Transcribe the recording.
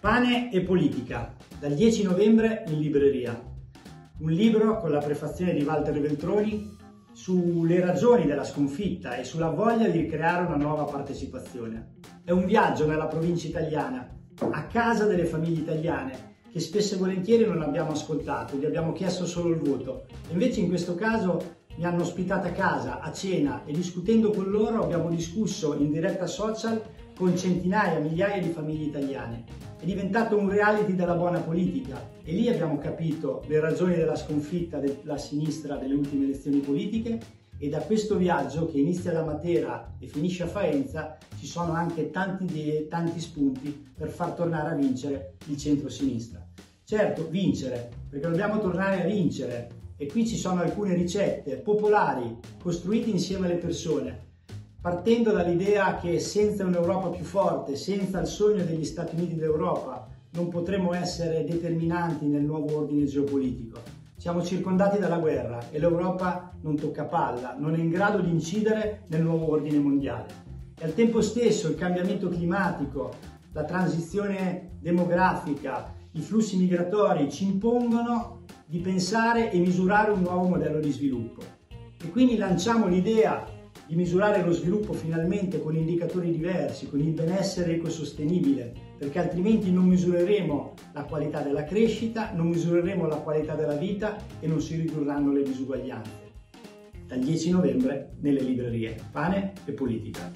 Pane e politica, dal 10 novembre in libreria. Un libro con la prefazione di Walter Veltroni sulle ragioni della sconfitta e sulla voglia di creare una nuova partecipazione. È un viaggio nella provincia italiana, a casa delle famiglie italiane, che spesso e volentieri non abbiamo ascoltato, gli abbiamo chiesto solo il voto. Invece in questo caso mi hanno ospitato a casa, a cena e discutendo con loro abbiamo discusso in diretta social con centinaia, migliaia di famiglie italiane. È diventato un reality della buona politica. E lì abbiamo capito le ragioni della sconfitta della sinistra delle ultime elezioni politiche. E da questo viaggio che inizia da Matera e finisce a Faenza ci sono anche tanti idee, tanti spunti per far tornare a vincere il centro-sinistra. Certo, vincere, perché dobbiamo tornare a vincere. E qui ci sono alcune ricette popolari costruite insieme alle persone, partendo dall'idea che senza un'Europa più forte, senza il sogno degli Stati Uniti d'Europa, non potremo essere determinanti nel nuovo ordine geopolitico. Siamo circondati dalla guerra e l'Europa non tocca palla, non è in grado di incidere nel nuovo ordine mondiale. E al tempo stesso il cambiamento climatico, la transizione demografica, i flussi migratori ci impongono di pensare e misurare un nuovo modello di sviluppo. E quindi lanciamo l'idea di misurare lo sviluppo finalmente con indicatori diversi, con il benessere ecosostenibile, perché altrimenti non misureremo la qualità della crescita, non misureremo la qualità della vita e non si ridurranno le disuguaglianze. Dal 10 novembre nelle librerie Pane e Politica.